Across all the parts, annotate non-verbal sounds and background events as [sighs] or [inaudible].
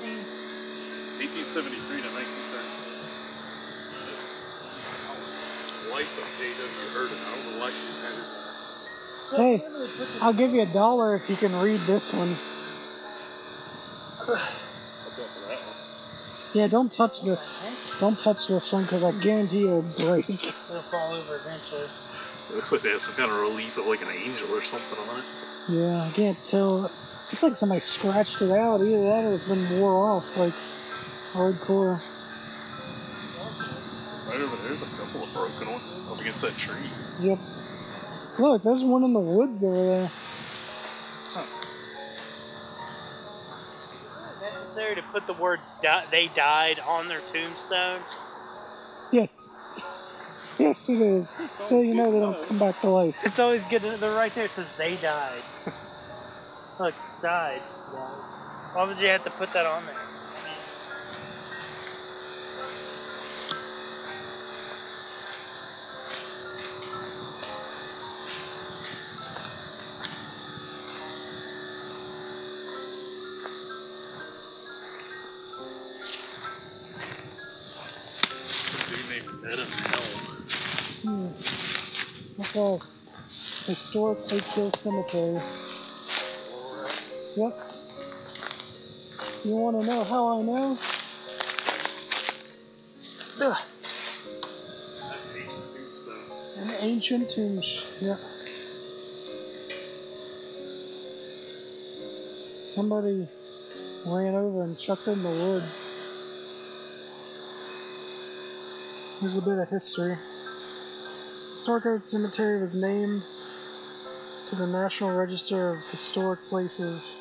18, 18 1873 to 1930. Life of J.W. Hurd, I don't know why she had it. Hey, I'll give you a dollar if you can read this one. I'll go for that one. Yeah, don't touch this. Don't touch this one because I guarantee it'll break. It'll fall over eventually. It looks like they have some kind of relief of like an angel or something on it. Yeah, I can't tell. It's like somebody scratched it out. Either that or it's been wore off, like hardcore. Right over there's a couple of broken ones up against that tree. Yep. Look, there's one in the woods over there. Necessary to put the word di- "they died" on their tombstone. Yes. Yes, it is. So you know they don't come back to life. It's always good. They're right there. It says they died. [laughs] Look, died. Why would you have to put that on there? Helm. That's all. Historic Hill Cemetery. Yep. You want to know how I know? Ugh, an ancient tomb. Yep. Somebody ran over and chucked in the woods. Here's a bit of history. Oak Cemetery was named to the National Register of Historic Places.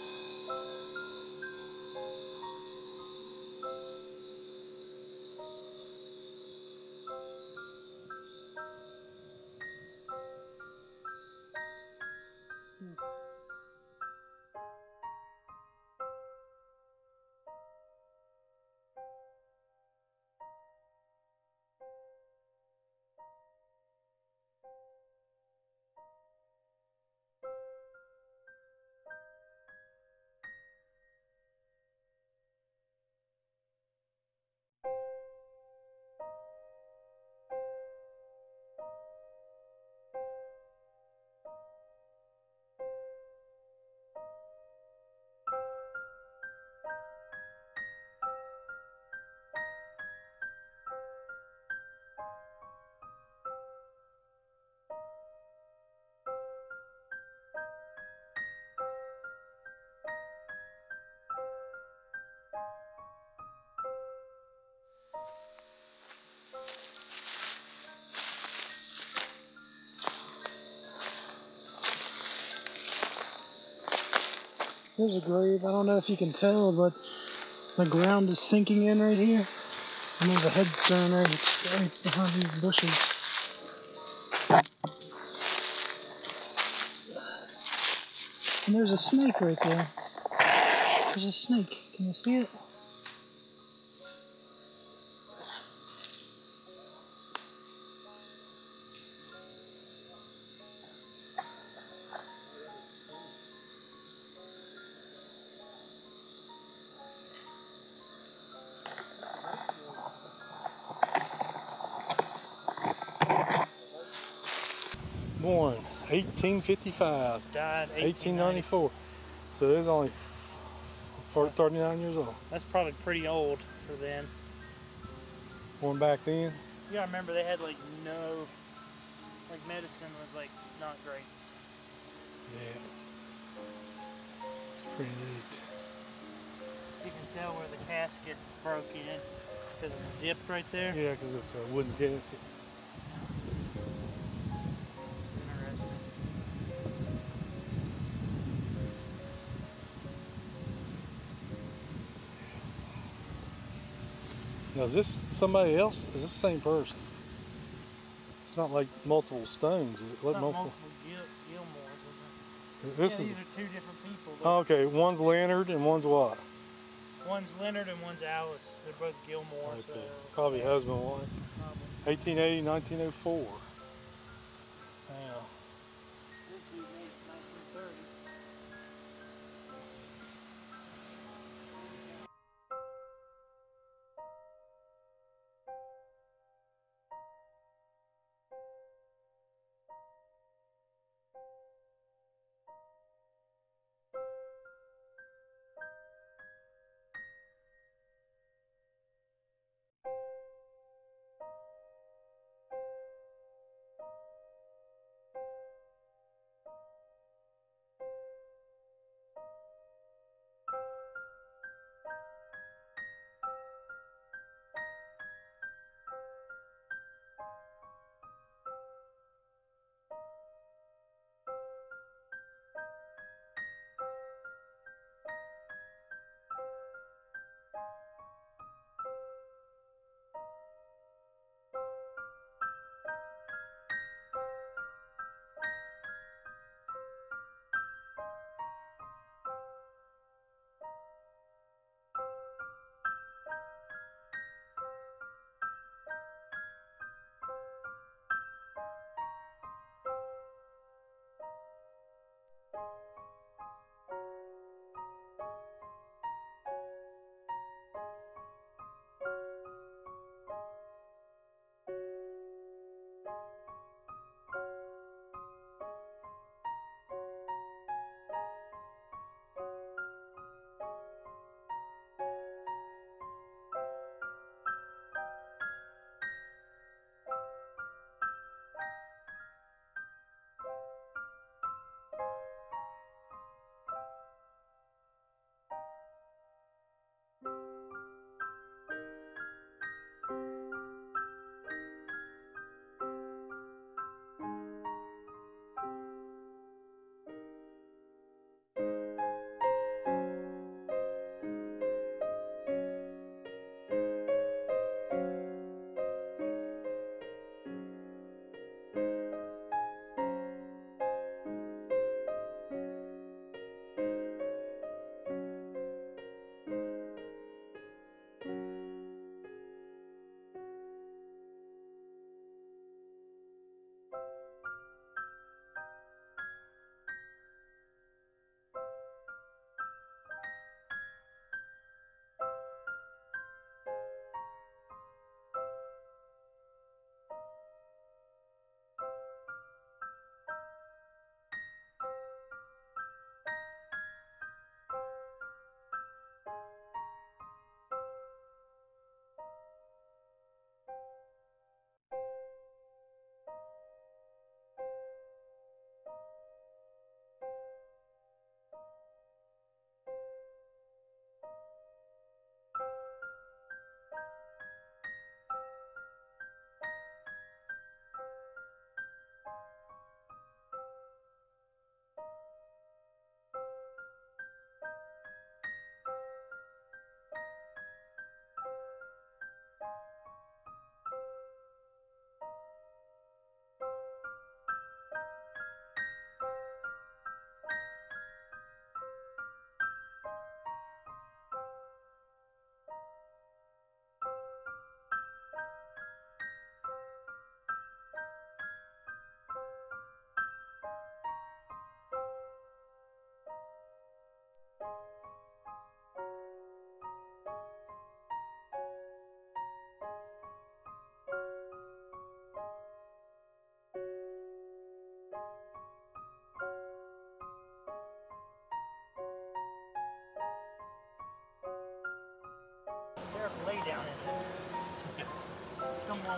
Here's a grave. I don't know if you can tell, but the ground is sinking in right here. And there's a headstone right, right behind these bushes. And there's a snake right there. There's a snake. Can you see it? 1855, Died 1894. So there's only for 39 years old. That's probably pretty old for then. Born back then. You gotta remember they had like no, like medicine was like not great. Yeah. It's pretty neat. You can tell where the casket broke in because it's dipped right there. Yeah, because it's a wooden casket. Now, is this somebody else? Is this the same person? It's not like multiple stones. Is it? Multiple? multiple Gil- Gilmores, is This it? is. yeah, these are two different people. Okay, one's Leonard and one's what? One's Leonard and one's Alice. They're both Gilmore. So Okay. Probably husband and wife. probably. 1880, 1904. Yeah.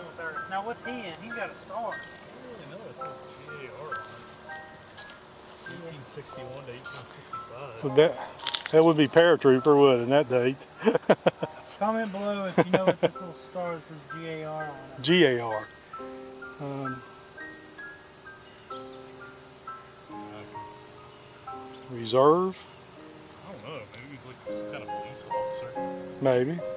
On with Now what's he in? He's got a star. really know it says GAR 1861 to 1865. Would that that would be paratrooper, would in that date? [laughs] Comment below if you know what this little star that says GAR on it. GAR. Um, reserve, I don't know. Maybe he's like some kind of police officer. maybe.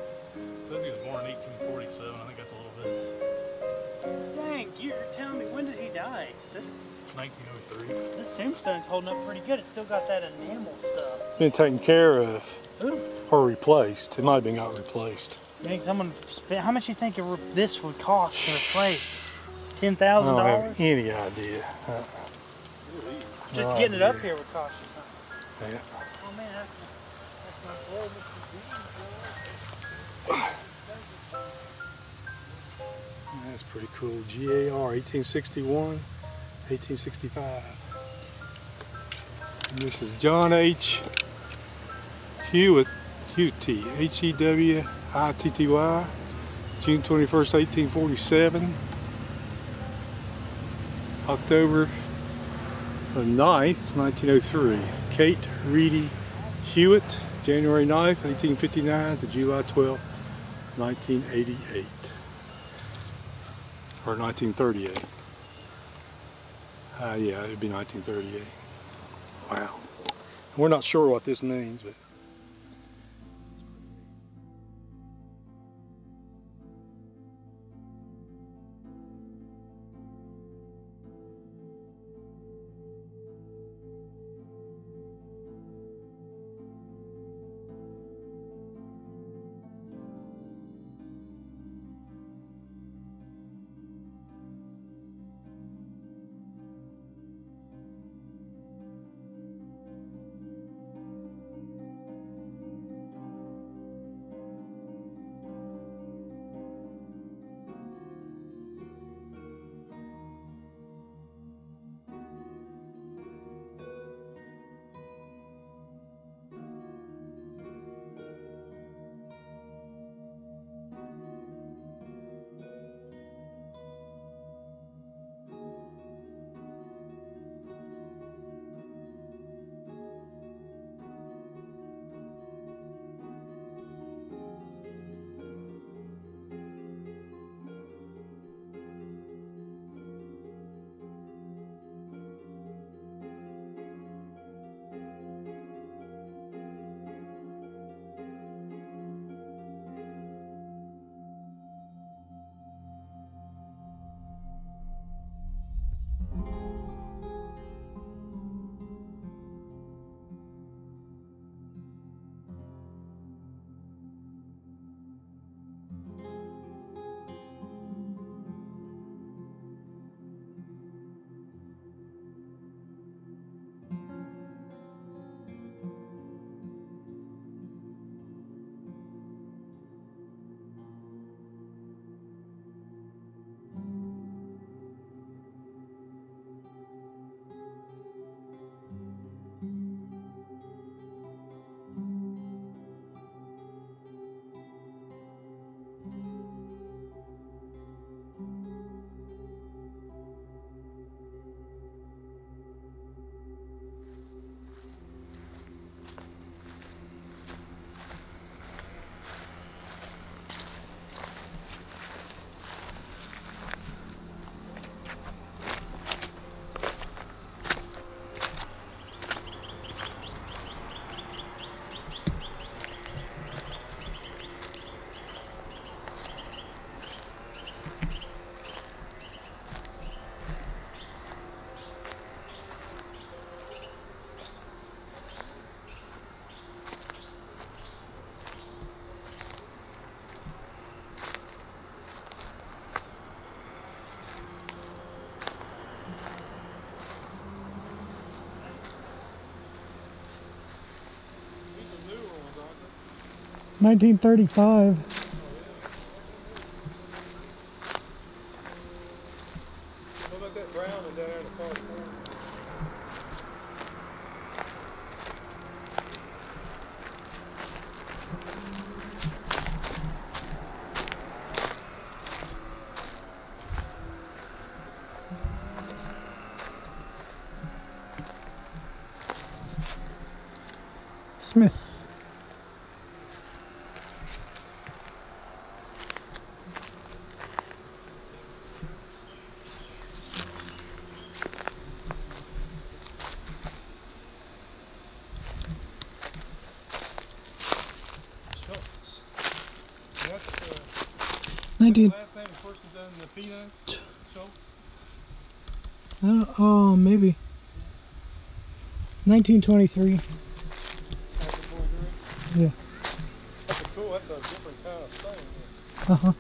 1903. this tombstone's holding up pretty good. It's still got that enamel stuff. Been taken care of Ooh. or replaced. It might have been got replaced. Someone how much you think it re- this would cost to replace? Ten I thousand don't dollars? have any idea. Uh, Just no getting it up here would cost you something. yeah. Oh man, that's, that's my boy, Mr. Dean. That's pretty cool. GAR 1861, 1865. And this is John H. Hewitt, Hewitty, H E W I T T Y, June 21st, 1847. October the 9th, 1903. Kate Reedy Hewitt, January 9th, 1859 to July 12th, 1988 or 1938. Uh, yeah, it'd be 1938. Wow. We're not sure what this means, but. 1935. 19, last name the person done the peanuts. Schultz. I don't, oh, maybe. 1923. That's the boy drink. Yeah. That's a cool. That's a different kind of thing. Uh huh.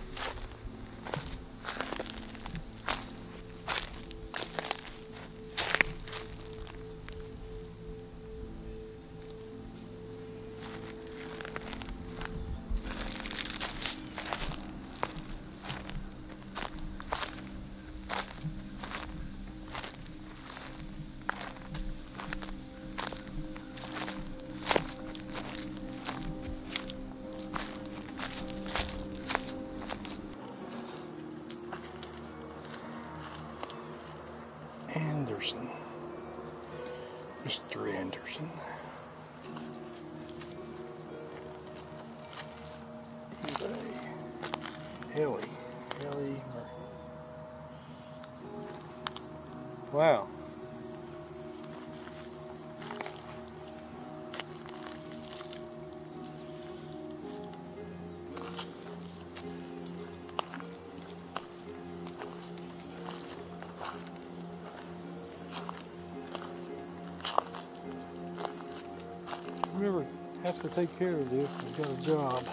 Has to take care of this has got a job.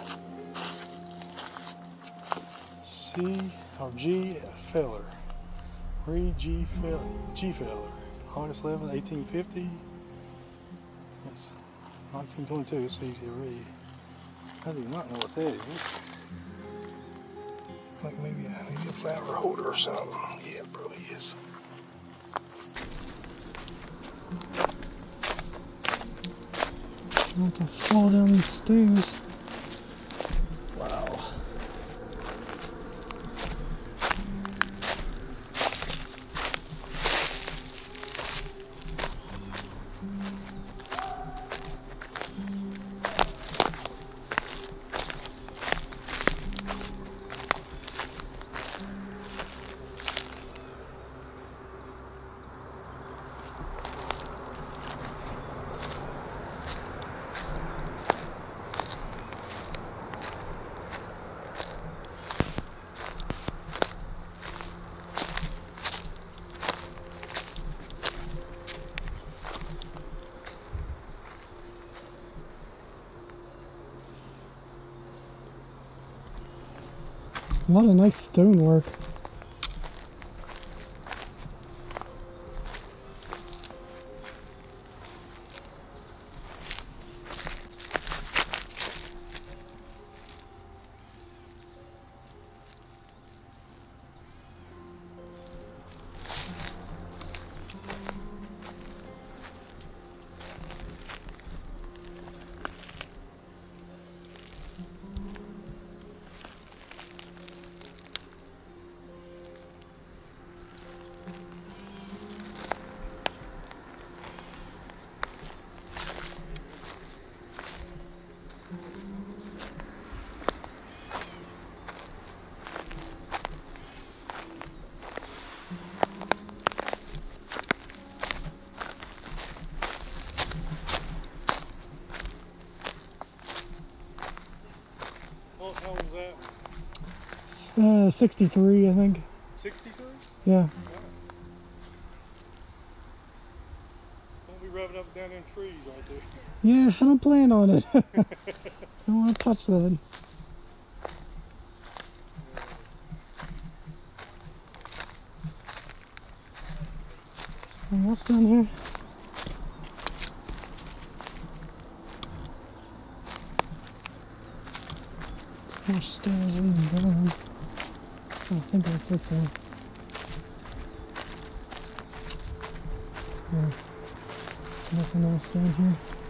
C or G Feller. Reed G Feller. G Feller. August 11, 1850. That's 1922. It's easy to read. I do not know what that is. Like maybe maybe a flower holder or something. Yeah, it probably is. I can fall down these stairs. A lot of nice stonework. Uh, 63, I think. 63? Yeah. Don't be rubbing up down them trees right there. Yeah, I don't plan on it. I [laughs] [laughs] don't want to touch that. And what's down here? More stairs leading down. I think that's it though. Yeah. There's nothing else down here.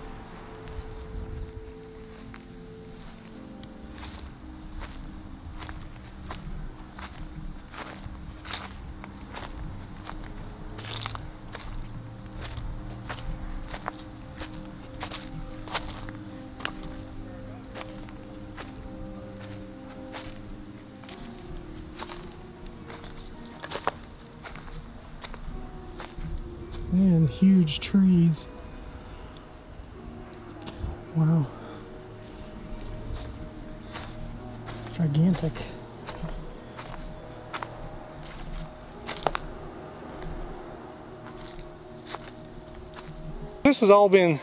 This has all been.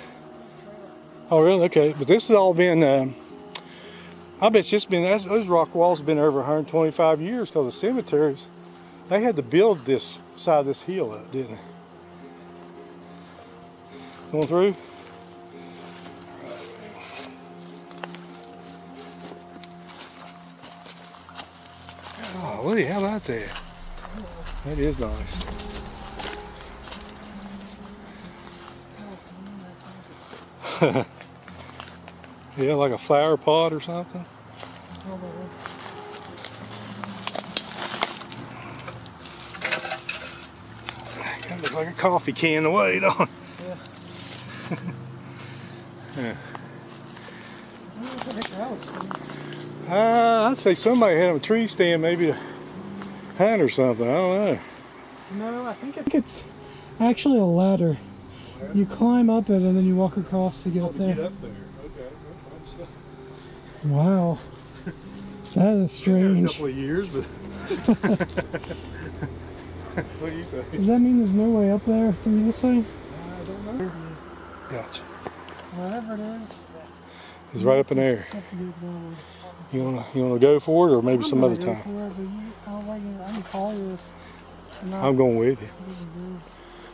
Oh, really? Okay, but this has all been. Um, I bet it's it's been. Those rock walls have been over 125 years because the cemeteries. They had to build this side of this hill up, didn't they? Going through. Lee, how about that? That is nice. [laughs] yeah, like a flower pot or something. Kind of looks like a coffee can to wait on. [laughs] Uh, I'd say somebody had a tree stand, maybe a hunt or something. I don't know. No, I think it's actually a ladder. You climb up it and then you walk across to get up there. up there. Okay. Wow. That is strange. A strange. couple of years, but. [laughs] what do you think? Does that mean there's no way up there through this way? I don't know. Gotcha. Whatever it is, It's right up in there. have to do it one way. You wanna you wanna go for it or maybe I'm some other time? it, you- I don't like. I can call you if you're not- I'm going with you.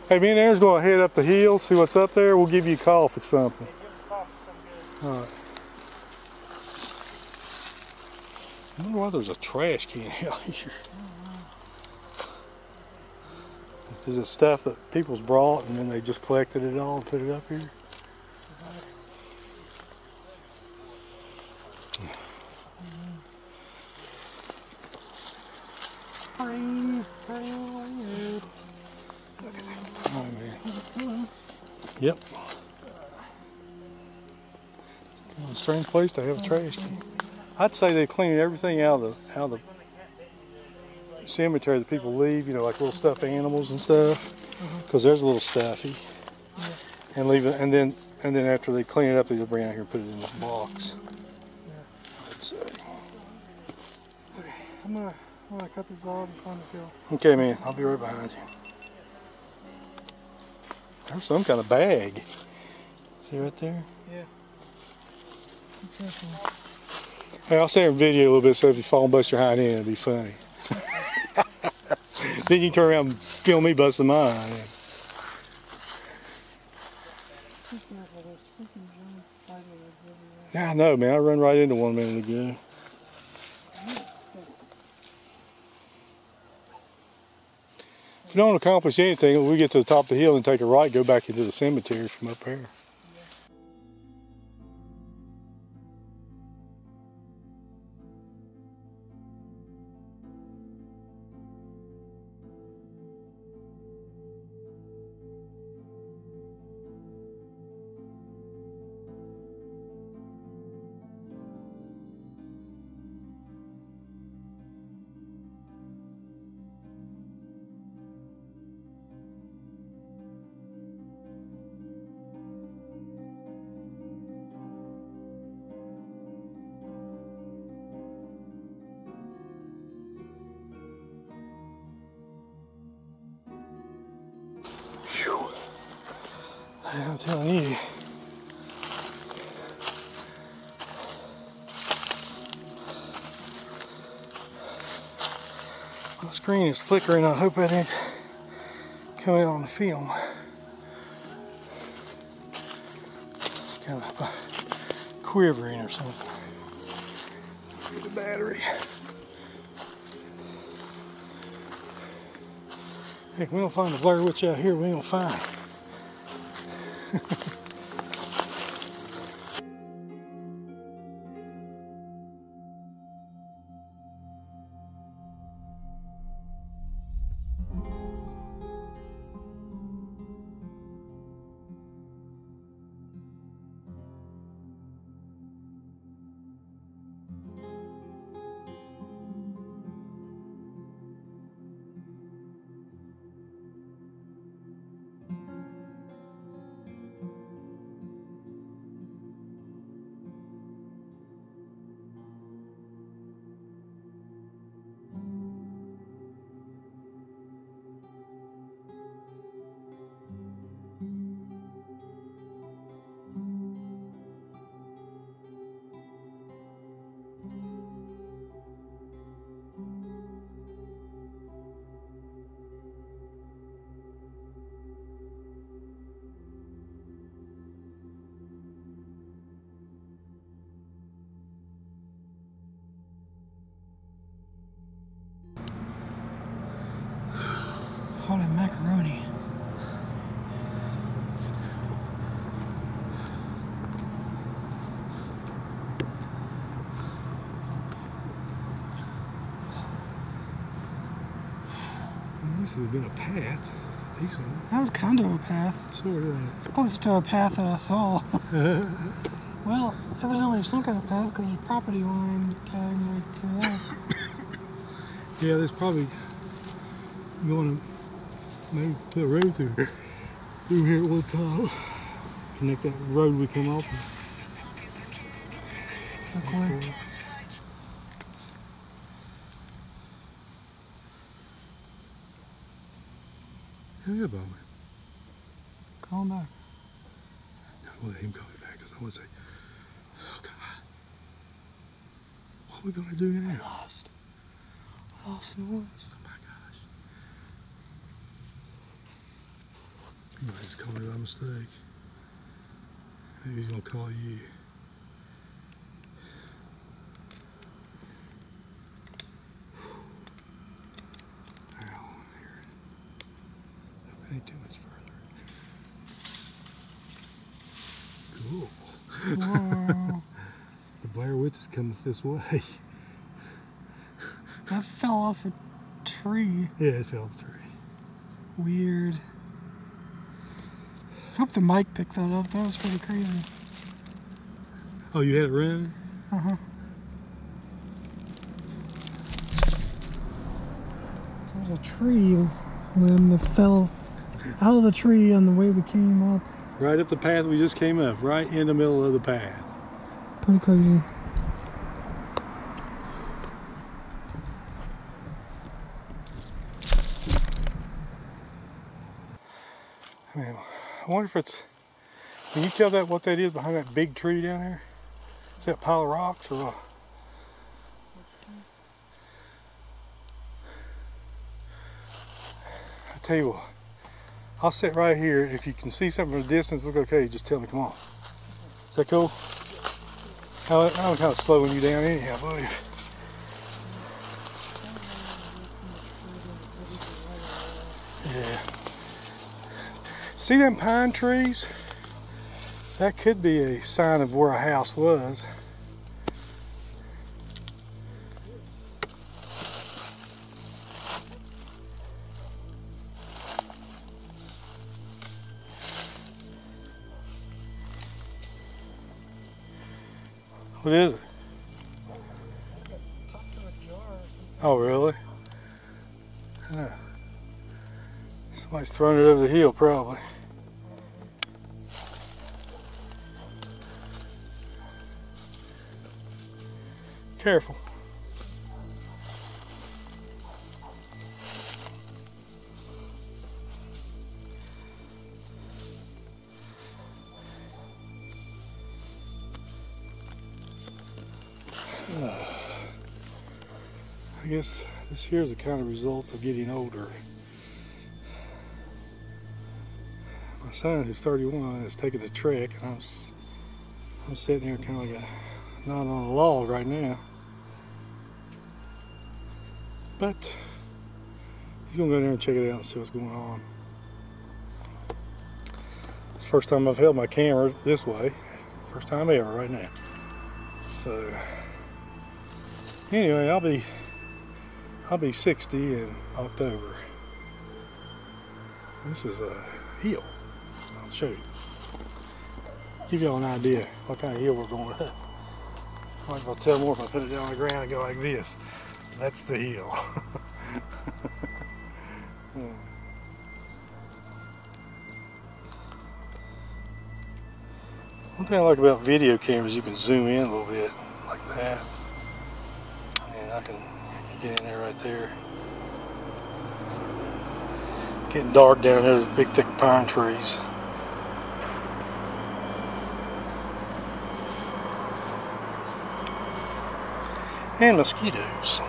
Doesn't do. Hey, me and Aaron's gonna head up the hill, see what's up there. We'll give you a call if it's something. All right. I wonder why there's a trash can [laughs] out here. Is it stuff that people's brought and then they just collected it all and put it up here? Rain, rain. Oh. Yep. Of a strange place to have a trash can. I'd say they clean everything out of the out of the cemetery that people leave. You know, like little stuffed animals and stuff, mm-hmm. because there's a little stuffy. And leave it, and then and then after they clean it up, they'll bring it out here and put it in this box. I'm gonna, I'm gonna cut this off and climb the. Okay, man. I'll be right behind you. There's some kind of bag. See right there? Yeah. Hey, I'll say in video a little bit so if you fall and bust your hind end, it'll be funny. [laughs] then you can turn around and film me busting my hind end. Be careful. There's freaking giant spiders everywhere. Yeah, I know, man. I run right into one minute ago. If you don't accomplish anything, we get to the top of the hill and take a right, go back into the cemetery from up there. I'm telling you. My screen is flickering. I hope that ain't coming out on the film. It's kind of quivering or something. The battery. Heck, we don't find the Blair Witch out here, we don't find. Call it macaroni. This has been a path. Decent. That was kind of a path. Sort of. It's close to a path that I saw. [laughs] well, evidently there's some kind of path because there's property line tags right through there. yeah, there's probably going to maybe put a road through, through here at one time. Connect that road we come off. of. Okay. Hell yeah, Bobby. Call him back. I'll let him call me back because I want to say, oh God, what are we going to do now? Lost. Lost in the woods. Oh my gosh. He might just call me by mistake. Maybe he's going to call you. Now, here. It ain't too much further. Cool. Whoa. [laughs] The Blair Witch is coming this way. that fell off a tree. Yeah, it fell off the tree. Weird. Hope the mic picked that up. That was pretty crazy. Oh, you had it running? Uh huh. There's a tree limb that fell out of the tree on the way we came up. Right up the path we just came up, right in the middle of the path. Pretty crazy. I mean, I wonder if it's. Can you tell that what that is behind that big tree down there? Is that a pile of rocks or what? I tell you what, I'll sit right here. If you can see something from a distance, look okay. Just tell me, come on. Is that cool? I'm kind of slowing you down anyhow, buddy. See them pine trees? That could be a sign of where a house was. What is it? Oh, really? Huh. Somebody's thrown it over the hill, probably. Careful. I guess this here is the kind of results of getting older. My son, who's 31, is taking the trek, and I'm, I'm sitting here kind of like a not on a log right now. But he's gonna go in there and check it out and see what's going on. It's the first time I've held my camera this way. First time ever right now. So anyway, I'll be I'll be 60 in October. This is a hill. I'll show you. Give y'all an idea what kind of hill we're going up. Might as well tell more if I put it down on the ground and go like this. That's the heel. [laughs] One thing I like about video cameras, you can zoom in a little bit like that. And I can, I can get in there right there. Getting dark down there, there's big thick pine trees. And mosquitoes.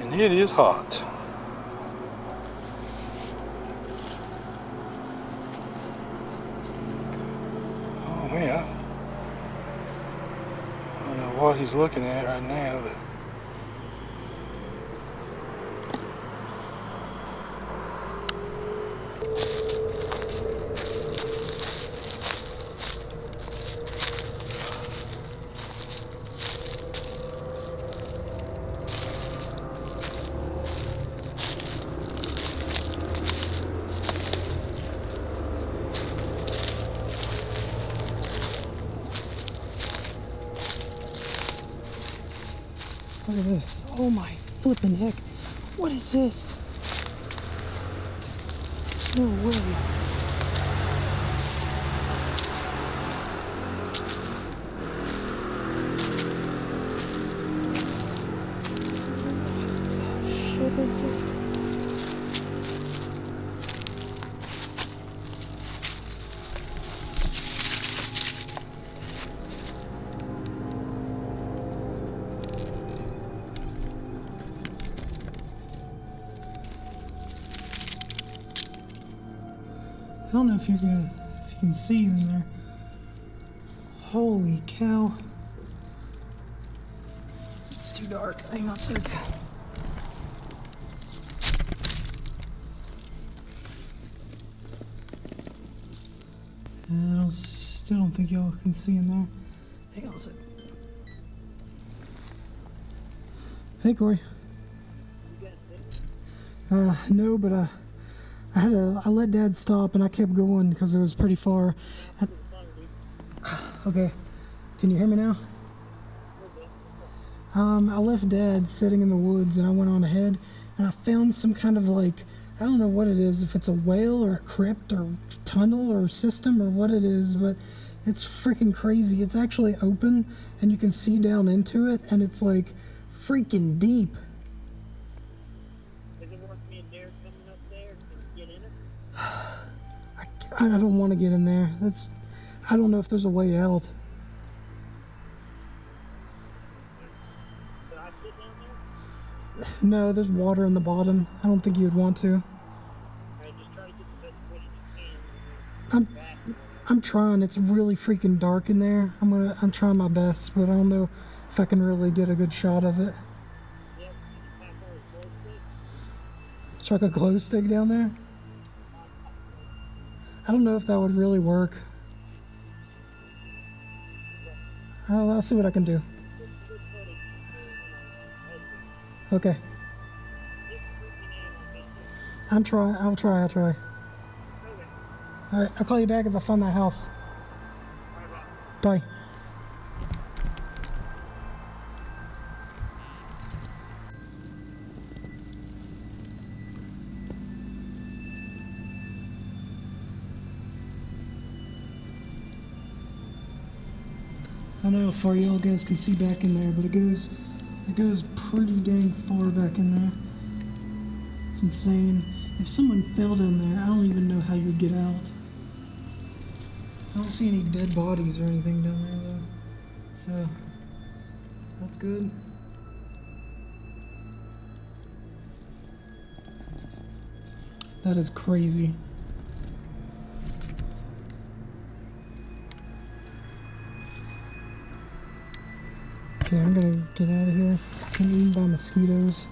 and it is hot. Oh man, I don't know what he's looking at right now, but can see in there. Holy cow. It's too dark. Hang on a sec. I don't, still don't think y'all can see in there. Hang on a sec. Hey Corey. Uh, no, but uh, I had a, I let Dad stop and I kept going because it was pretty far. And- [sighs] okay, can you hear me now? Um, I left Dad sitting in the woods and I went on ahead and I found some kind of like, I don't know what it is, if it's a whale or a crypt or tunnel or system or what it is, but it's freaking crazy. It's actually open and you can see down into it and it's like freaking deep. I, don't want to get in there. That's, I don't know if there's a way out. No, there's water in the bottom. I don't think you would want to. I'm. I'm trying. It's really freaking dark in there. I'm gonna, I'm trying my best, but I don't know if I can really get a good shot of it. Chuck a glow stick down there. I don't know if that would really work. I'll, I'll see what I can do. Okay. I'm trying. I'll try. I'll try. All right, I'll call you back if I find that house. Bye. How far y'all guys can see back in there, but it goes it goes pretty dang far back in there. It's insane. If someone fell down there, I don't even know how you'd get out. I don't see any dead bodies or anything down there though. So that's good. That is crazy. Okay, I'm gonna get out of here. I'm eaten by mosquitoes.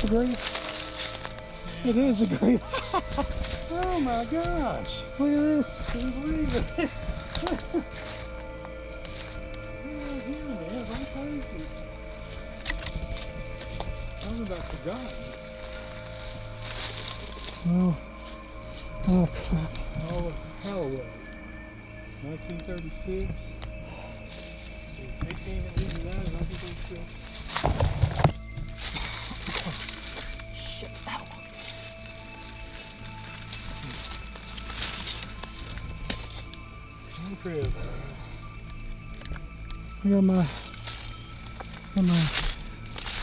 This a grave? It is a great. [laughs] Oh my gosh. Look at this. Can you believe it? [laughs] it's all places. I was about forgotten. Oh. Crib. I got my, got my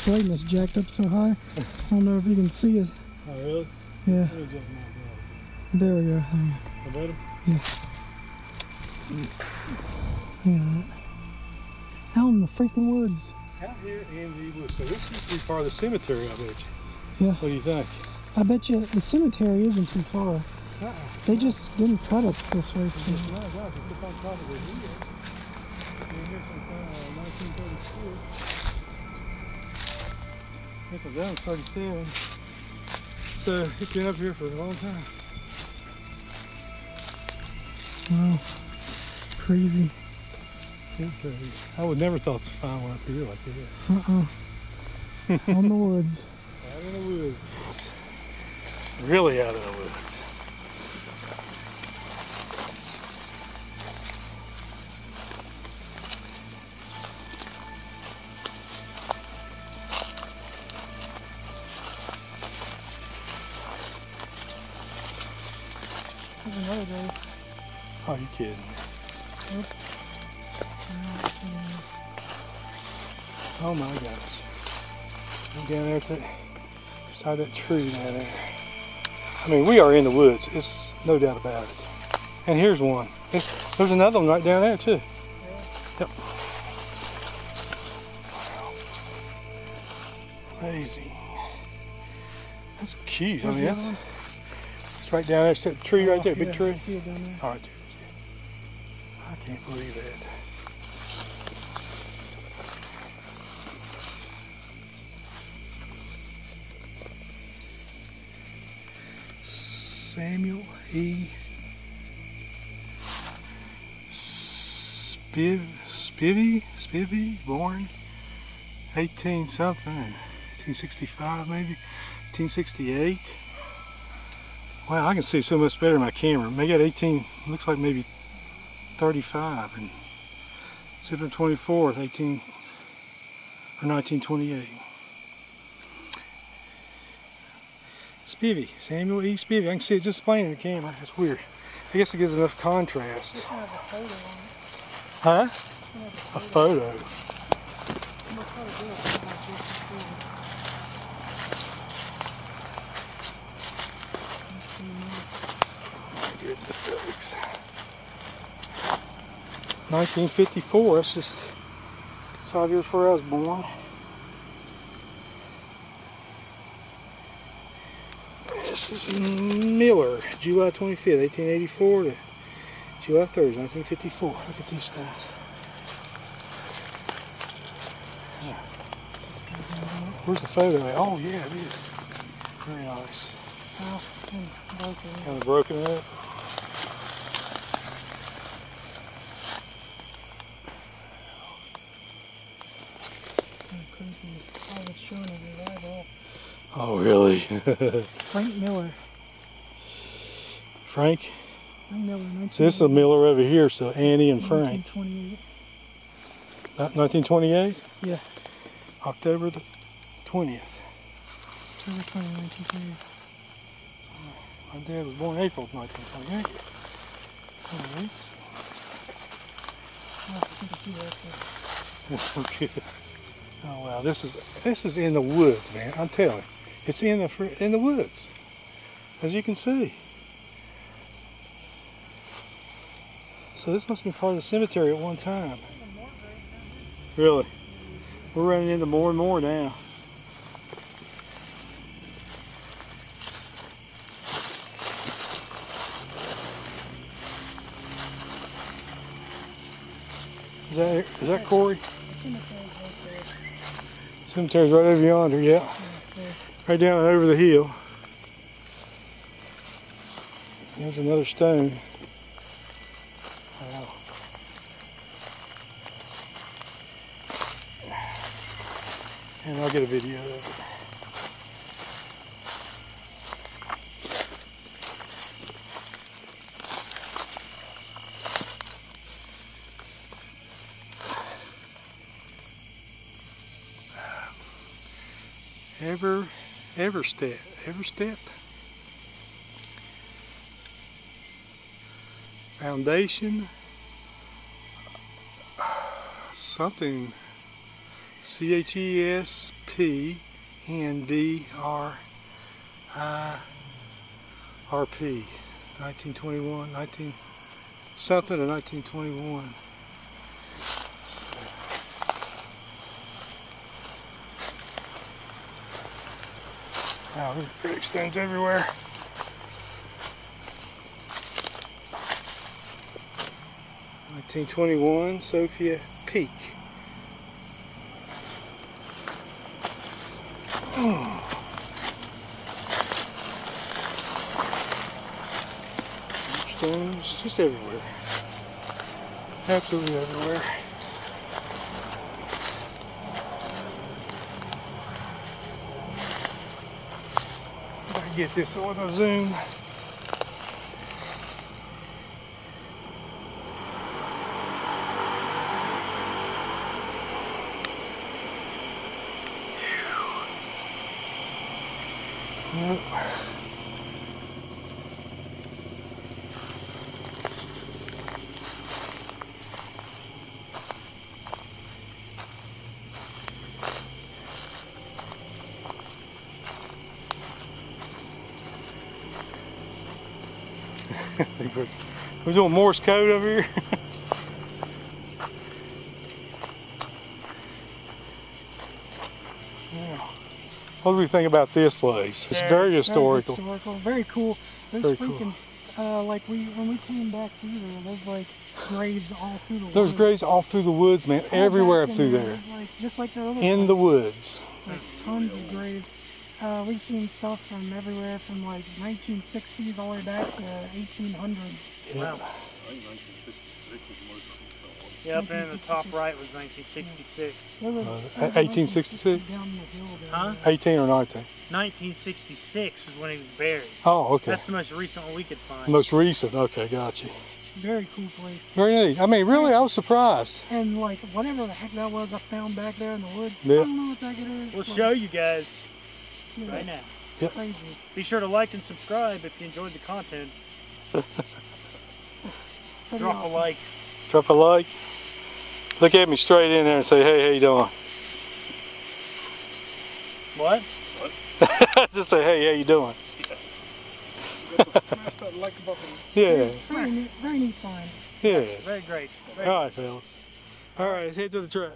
brightness jacked up so high. I don't know if you can see it. Oh, really? Yeah, Let me adjust my there we go. The better? hang on. Out in the freaking woods. Out here in the woods. So this used to be part of the cemetery, I bet you. Yeah. What do you think? I bet you the cemetery isn't too far. Uh-uh. They just didn't cut it this way. It's some. It's up on top of the hill. And here's some uh, 1936. I think that was 37. So it's been up here for a long time. wow, crazy. It's crazy. I would never thought to find one up here like that. Uh-uh. [laughs] On the woods. Out in the woods. Really out in the woods. Oh, you kidding? Oh my gosh. I'm down there to beside that tree down there. I mean, we are in the woods. It's no doubt about it. And here's one. It's, there's another one right down there too. Yep. Wow. Crazy. That's cute. I mean, that's it's right down there. It's that tree right oh, there, Oh, big tree. I see it down there. All right, dude. Can't believe that. Samuel E. Spiv, Spivey, Spivey, born 18 something, 1865 maybe, 1868. Wow, I can see so much better in my camera. Maybe at 18, looks like maybe 35 and September 24th, 18 or 1928. Spivey, Samuel E. Spivey. I can see it just plain in the camera. It's weird. I guess it gives enough contrast. Huh? A photo. Goodness sakes. 1954, that's just five years before I was born. This is Miller, July 25th, 1884 to July 3rd, 1954. Look at these things. Yeah. Where's the photo at? Oh, yeah, it is. Very nice. Kind of broken up. Oh, it's showing it live all. Oh, really? Frank Miller. Frank? Miller, So this is a Miller over here, so Annie and Frank. 1928. Not 1928? Yeah. October the 20th. October 20, 1928. My dad was born April of 1928. Alright. Oh, I think it's you actually. Okay. Oh wow, this is this is in the woods, man. I'm telling you, it's in the in the woods, as you can see. So this must be part of the cemetery at one time. Really, we're running into more and more now. Is that is that Corey? Cemetery's right over yonder, yeah. Right down over the hill. There's another stone. Wow. And I'll get a video ever step, ever step. Foundation, something, C H E S P N D R I R P, 1921, 19, something in 1921. Wow, there's stones everywhere. Nineteen twenty-one, Sophia Peak. Oh. Stones just everywhere. Absolutely everywhere. Get this a zoom. We're doing Morse code over here. [laughs] Yeah. What do we think about this place? It's Very- very Very historical. historical, very cool. Those Very cool. freaking, uh, like we when we came back through there, there's like graves all through the There's woods. graves all through the woods, man. All Everywhere up through there. It's Like, just like the other In the woods. like tons of graves. Uh, we've seen stuff from everywhere from like 1960s all the way back to 1800s. Wow. I think 1966 was the most recent one. Yep, and in the top right was 1966. There was- Uh, 1866? down the hill there. Huh? 18 or 19. 1966 was when he was buried. Oh, okay. That's the most recent one we could find. Most recent. Okay, gotcha. Very cool place. Very neat. I mean, really, I was surprised. And like whatever the heck that was I found back there in the woods. Yeah. I don't know what the heck it is. We'll but, show you guys yeah, right now. it's Crazy. Be sure to like and subscribe if you enjoyed the content. [laughs] Drop awesome. a like. Drop a like. Look at me straight in there and say, hey, how you doing? What? what? [laughs] Just say, hey, how you doing? Smash that like button. Yeah, Very neat, very neat find. yeah. Very great. Very All right, fellas. All right, let's head to the track.